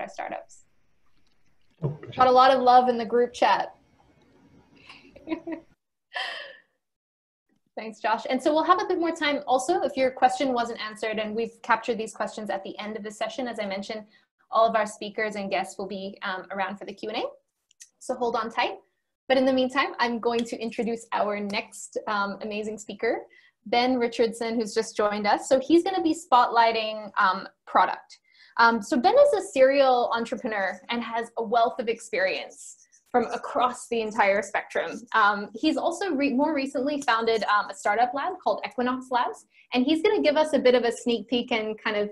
our startups. Oh, Got a lot of love in the group chat. Thanks, Josh. And so we'll have a bit more time also if your question wasn't answered, and we've captured these questions at the end of the session. As I mentioned, all of our speakers and guests will be um, around for the Q&A. So hold on tight. But in the meantime, I'm going to introduce our next um, amazing speaker, Ben Richardson, who's just joined us. So he's gonna be spotlighting um, product. Um, so Ben is a serial entrepreneur and has a wealth of experience from across the entire spectrum. Um, he's also re more recently founded um, a startup lab called Equinox Labs, and he's going to give us a bit of a sneak peek and kind of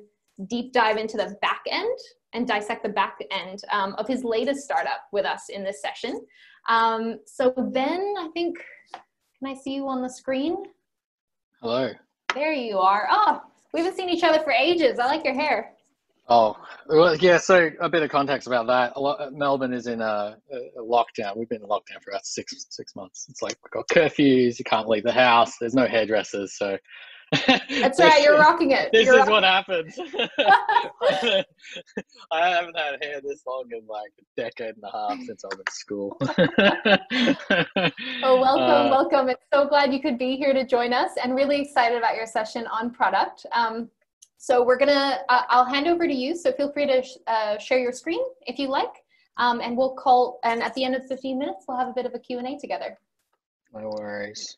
deep dive into the back end and dissect the back end um, of his latest startup with us in this session. Um, so Ben, I think, can I see you on the screen? Hello. There you are. Oh, we haven't seen each other for ages. I like your hair. Oh, well, yeah. So a bit of context about that. A lot, Melbourne is in a, a, lockdown. We've been in lockdown for about six six months. It's like we've got curfews. You can't leave the house. There's no hairdressers. So that's right. You're rocking it. This you're is what happens. I haven't had hair this long in like a decade and a half since I was in school. oh, welcome, uh, welcome. It's so glad you could be here to join us, and really excited about your session on product. Um, so we're gonna, uh, I'll hand over to you. So feel free to sh uh, share your screen if you like. Um, and we'll call, and at the end of 15 minutes, we'll have a bit of a Q&A together. No worries.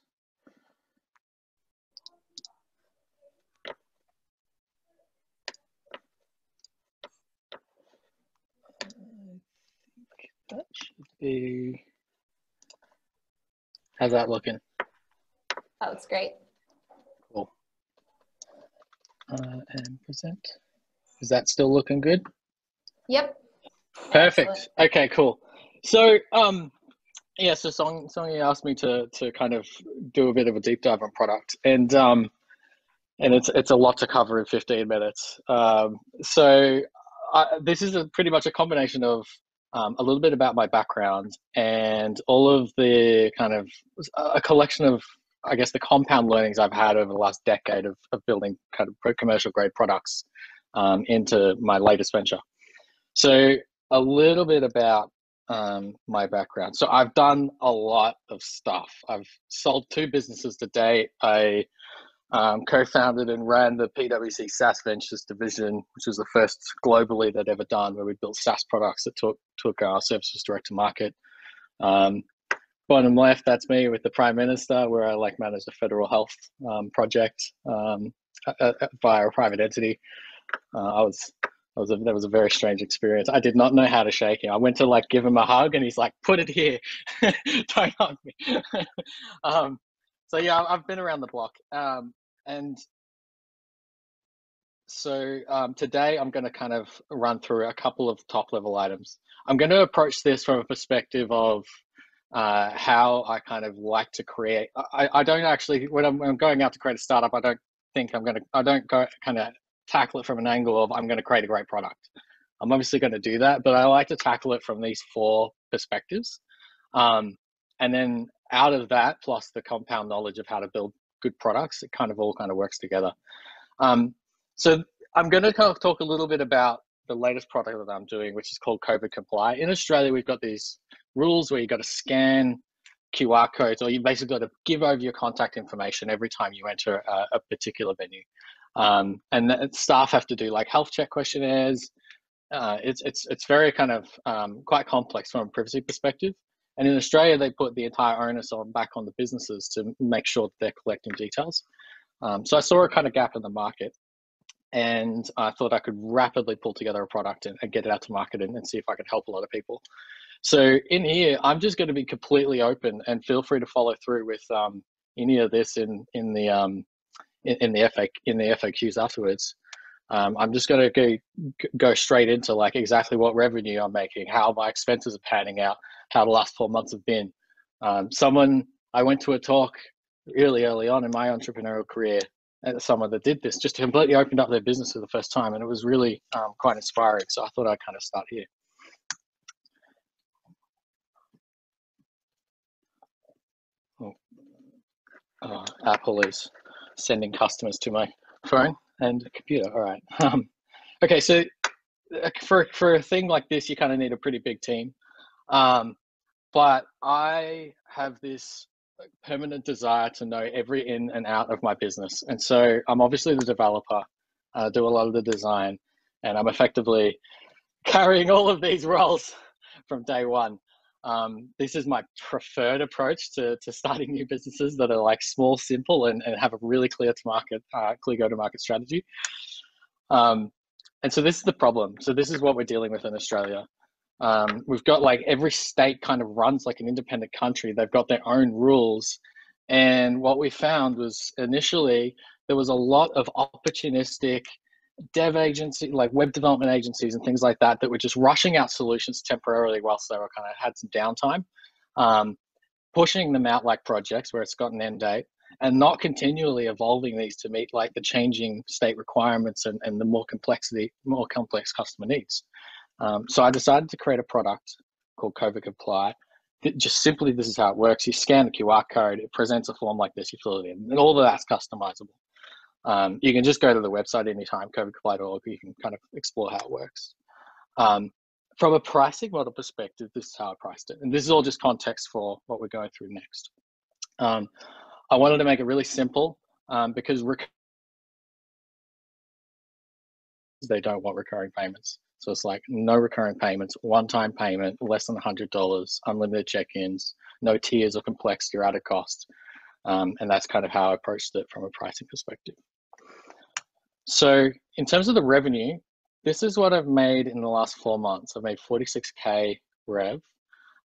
That should be, how's that looking? That looks great uh, and present. Is that still looking good? Yep. Perfect. Excellent. Okay, cool. So, um, yeah, so Song Songy asked me to to kind of do a bit of a deep dive on product, and um, and it's it's a lot to cover in fifteen minutes. Um, so I, this is a pretty much a combination of um, a little bit about my background and all of the kind of a collection of I guess the compound learnings I've had over the last decade of, of building kind of commercial grade products um, into my latest venture. So a little bit about um, my background. So I've done a lot of stuff. I've sold two businesses to date. I um, co-founded and ran the PwC SaaS Ventures division, which was the first globally that ever done, where we built SaaS products that took took our services direct to market. Um, bottom left, that's me with the Prime Minister, where I like manage a federal health um, project um, via a private entity. Uh, I was, I was a, that was a very strange experience. I did not know how to shake him. I went to like give him a hug, and he's like, "Put it here, don't hug me." um, so yeah, I've been around the block, um, and so um, today I'm going to kind of run through a couple of top level items. I'm going to approach this from a perspective of uh, how I kind of like to create. I, I don't actually when I'm, when I'm going out to create a startup, I don't think I'm gonna. I don't go kind of tackle it from an angle of I'm going to create a great product. I'm obviously going to do that, but I like to tackle it from these four perspectives, um, and then out of that plus the compound knowledge of how to build good products, it kind of all kind of works together. Um, so I'm going to kind of talk a little bit about the latest product that I'm doing, which is called COVID Comply. In Australia, we've got these rules where you've got to scan QR codes, or you basically got to give over your contact information every time you enter a, a particular venue. Um, and staff have to do like health check questionnaires. Uh, it's it's it's very kind of um, quite complex from a privacy perspective. And in Australia, they put the entire onus on back on the businesses to make sure that they're collecting details. Um, so I saw a kind of gap in the market, and I thought I could rapidly pull together a product and, and get it out to market and, and, see if I could help a lot of people. So in here, I'm just going to be completely open and feel free to follow through with um, any of this in in the um, in, in, the FAQ in the FAQs afterwards. Um, I'm just going to go go straight into like exactly what revenue I'm making, how my expenses are panning out, how the last four months have been. Um, someone I went to a talk really early on in my entrepreneurial career at someone that did this just completely opened up their business for the first time and it was really um, quite inspiring so i thought i'd kind of start here uh, Apple is sending customers to my phone and a computer. All right. Um, okay, so for for a thing like this, you kind of need a pretty big team. Um, but I have this permanent desire to know every in and out of my business, and so I'm obviously the developer. I do a lot of the design, and I'm effectively carrying all of these roles from day one. Um, this is my preferred approach to, to starting new businesses that are like small, simple, and, and have a really clear to market, uh, clear go to market strategy. Um, and so this is the problem. So this is what we're dealing with in Australia. Um, we've got like every state kind of runs like an independent country. They've got their own rules. And what we found was initially there was a lot of opportunistic dev agency, like web development agencies and things like that, that were just rushing out solutions temporarily whilst they were kind of had some downtime, um, pushing them out like projects where it's got an end date, and not continually evolving these to meet like the changing state requirements and, and the more complexity, more complex customer needs. Um, so I decided to create a product called COVID Comply. Just simply, this is how it works. You scan the QR code, it presents a form like this, you fill it in, and all of that's customizable. Um, you can just go to the website anytime, covidcomply.org, you can kind of explore how it works. Um, from a pricing model perspective, this is how I priced it. And this is all just context for what we're going through next. Um, I wanted to make it really simple um, because they don't want recurring payments. So it's like no recurring payments, one-time payment, less than $100, unlimited check-ins, no tiers or complexity or added cost. Um, and that's kind of how I approached it from a pricing perspective. So in terms of the revenue, this is what I've made in the last four months. I've made 46K rev.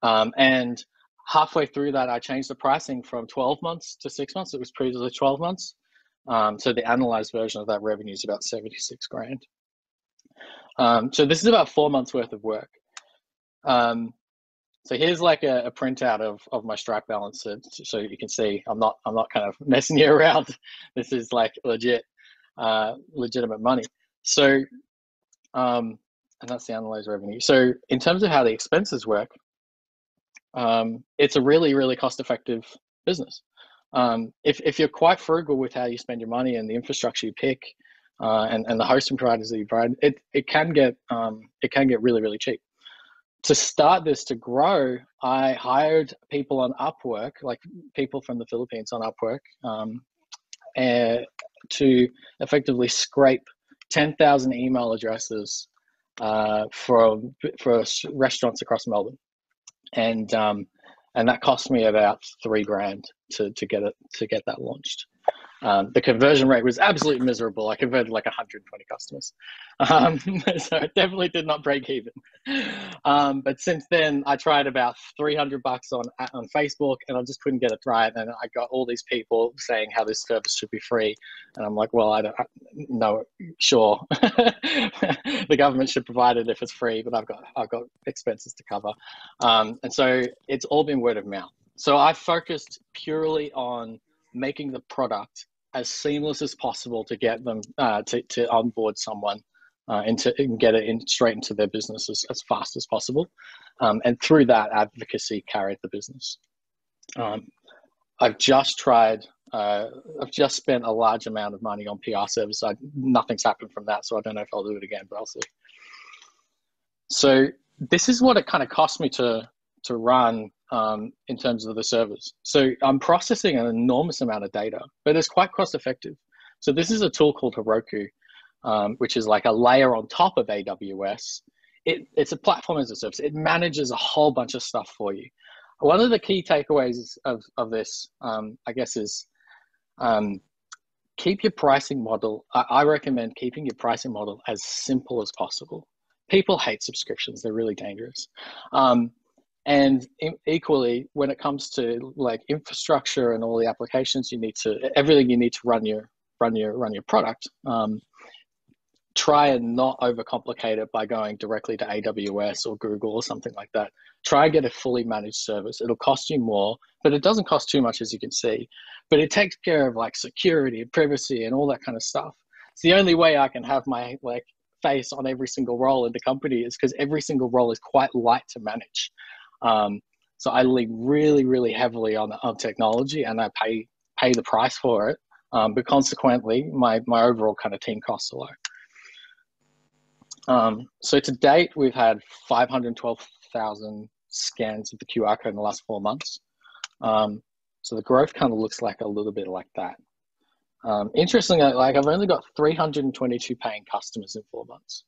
Um, and halfway through that, I changed the pricing from 12 months to six months. It was previously 12 months. Um, so the analyzed version of that revenue is about 76 grand. Um, so this is about four months worth of work. Um, so here's like a, a, printout of, of my Stripe balance, so you can see I'm not I'm not kind of messing you around. This is like legit, uh, legitimate money. So, um, and that's the analyzed revenue. So in terms of how the expenses work, um, it's a really really cost effective business. Um, if if you're quite frugal with how you spend your money and the infrastructure you pick, uh, and and the hosting providers that you provide, it it can get um, it can get really really cheap. To start this to grow, I hired people on Upwork, like people from the Philippines on Upwork, um, and to effectively scrape ten thousand email addresses uh, for for restaurants across Melbourne, and um, and that cost me about three grand to to get it to get that launched. Um, the conversion rate was absolutely miserable. I converted like 120 customers. Um, so it definitely did not break even. Um, but since then, I tried about 300 bucks on, on Facebook and I just couldn't get it right. And I got all these people saying how this service should be free. And I'm like, well, I don't know. Sure. the government should provide it if it's free, but I've got, I've got expenses to cover. Um, and so it's all been word of mouth. So I focused purely on making the product as seamless as possible to get them uh, to, to onboard someone uh, and to and get it in straight into their business as, as fast as possible. Um, and through that, advocacy carried the business. Um, I've just tried, uh, I've just spent a large amount of money on PR service. I, nothing's happened from that, so I don't know if I'll do it again, but I'll see. So this is what it kind of cost me to to run um, in terms of the servers. So I'm processing an enormous amount of data, but it's quite cost effective. So this is a tool called Heroku, um, which is like a layer on top of AWS. It, it's a platform as a service. It manages a whole bunch of stuff for you. One of the key takeaways of, of this, um, I guess, is um, keep your pricing model. I, I recommend keeping your pricing model as simple as possible. People hate subscriptions. They're really dangerous. Um, and equally when it comes to like infrastructure and all the applications you need to everything you need to run your run your run your product um, try and not overcomplicate it by going directly to aws or google or something like that. Try and get a fully managed service. It'll cost you more but it doesn't cost too much as you can see. But it takes care of like security and privacy and all that kind of stuff. It's the only way i can have my like face on every single role in the company is because every single role is quite light to manage. Um, so I lean really, really heavily on, on technology and I pay, pay the price for it. Um, but consequently, my, my overall kind of team costs are low. Um, so to date, we've had 512,000 scans of the QR code in the last four months. Um, so the growth kind of looks like a little bit like that. Um, interestingly, like I've only got 322 paying customers in four months.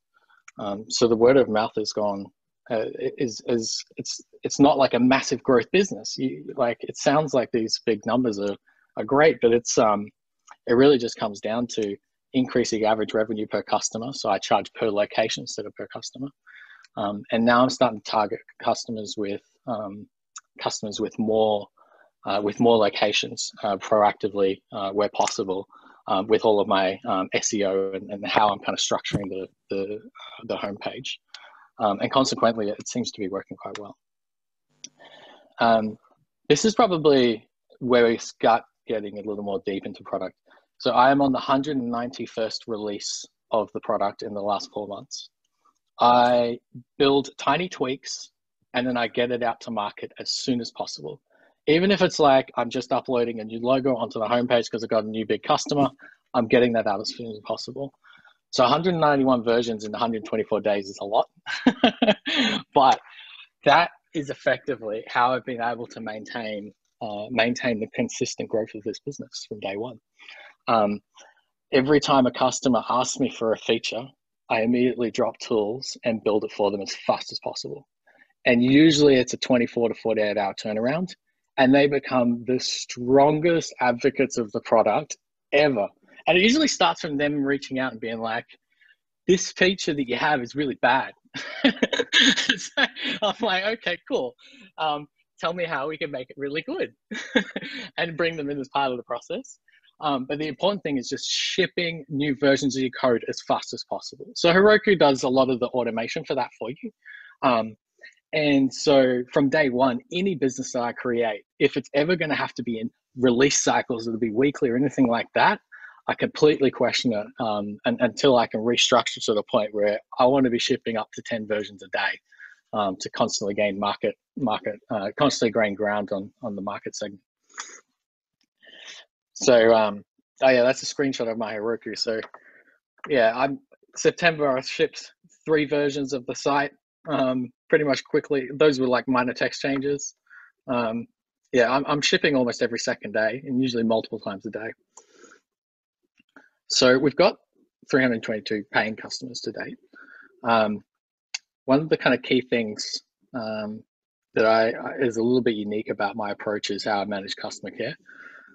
Um, so the word of mouth has gone uh, is is it's it's not like a massive growth business. You, like it sounds like these big numbers are are great, but it's um it really just comes down to increasing average revenue per customer. So I charge per location instead of per customer. Um, and now I'm starting to target customers with um, customers with more uh, with more locations uh, proactively uh, where possible um, with all of my um, SEO and, and, how I'm kind of structuring the the, the homepage. Um, and consequently, it seems to be working quite well. Um, this is probably where we start getting a little more deep into product. So I am on the 191st release of the product in the last four months. I build tiny tweaks and then I get it out to market as soon as possible. Even if it's like I'm just uploading a new logo onto the homepage because I got a new big customer, I'm getting that out as soon as possible. So 191 versions in 124 days is a lot, but that is effectively how I've been able to maintain uh, maintain the consistent growth of this business from day one. Um, every time a customer asks me for a feature, I immediately drop tools and build it for them as fast as possible. And usually it's a 24 to 48 hour turnaround, and they become the strongest advocates of the product ever. And it usually starts from them reaching out and being like, this feature that you have is really bad. so I'm like, okay, cool. Um, tell me how we can make it really good and bring them in as part of the process. Um, but the important thing is just shipping new versions of your code as fast as possible. So Heroku does a lot of the automation for that for you. Um, and so from day one, any business that I create, if it's ever going to have to be in release cycles, it'll be weekly or anything like that, I completely question it um, and, until I can restructure to the point where I want to be shipping up to 10 versions a day um, to constantly gain market, market, uh, constantly gain ground on, on the market segment. So um, oh yeah, that's a screenshot of my Heroku. So yeah, I'm September I shipped three versions of the site um, pretty much quickly. Those were like minor text changes. Um, yeah, I'm, I'm shipping almost every second day and usually multiple times a day. So we've got 322 paying customers to date. Um, one of the kind of key things um, that I is a little bit unique about my approach is how I manage customer care.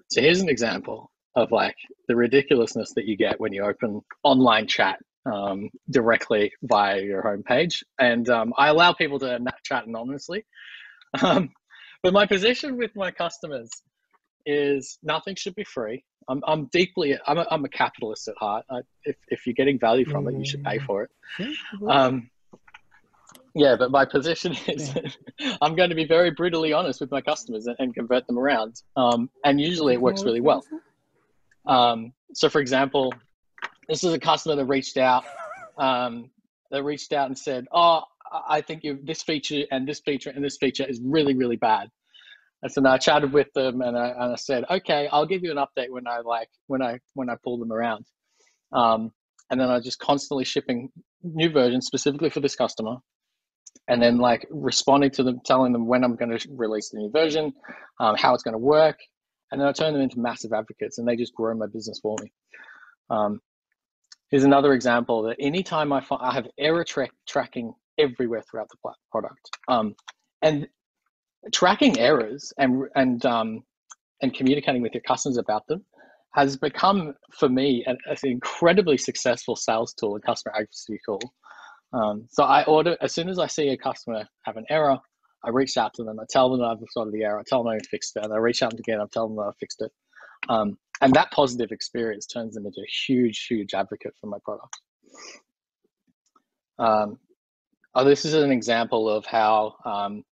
So here's an example of like the ridiculousness that you get when you open online chat um, directly via your homepage. And um, I allow people to chat anonymously. Um, but my position with my customers is nothing should be free. I'm, I'm deeply, I'm a, I'm a capitalist at heart. I, if, if you're getting value from it, you should pay for it. Um, yeah, but my position is yeah. I'm going to be very brutally honest with my customers and, and convert them around. Um, and usually it works really well. Um, so, for example, this is a customer that reached out, um, that reached out and said, "Oh, I think you this feature and this feature and this feature is really, really bad." And so I chatted with them and I, and I said, "Okay, I'll give you an update when I like when I when I pull them around." Um, and then I just constantly shipping new versions specifically for this customer and then like responding to them, telling them when I'm going to release the new version, um, how it's going to work, and then I turn them into massive advocates, and they just grow my business for me. Um, here's another example that anytime I I have error tra- tracking everywhere throughout the product, um, and tracking errors and and um, and communicating with your customers about them has become for me an, an incredibly successful sales tool and customer advocacy tool um, so I order as soon as I see a customer have an error, I reach out to them. I tell them I've sorted the error. I tell them I fixed it. And I reach out again. I tell them that I fixed it. Um, and that positive experience turns them into a huge, huge advocate for my product. Um, oh, this is an example of how um,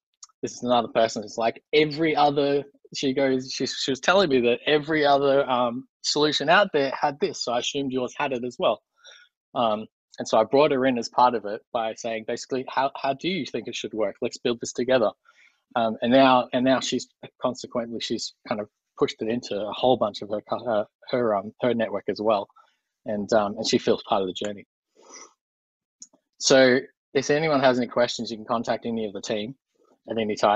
this is another person. It's like every other. She goes. She, she was telling me that every other um, solution out there had this, so I assumed yours had it as well. And so I brought her in as part of it by saying basically, how, how do you think it should work? Let's build this together. Um, and now and now she's consequently she's kind of pushed it into a whole bunch of her uh, her um, her network as well, and um, and she feels part of the journey. So if anyone has any questions, you can contact any of the team at any time.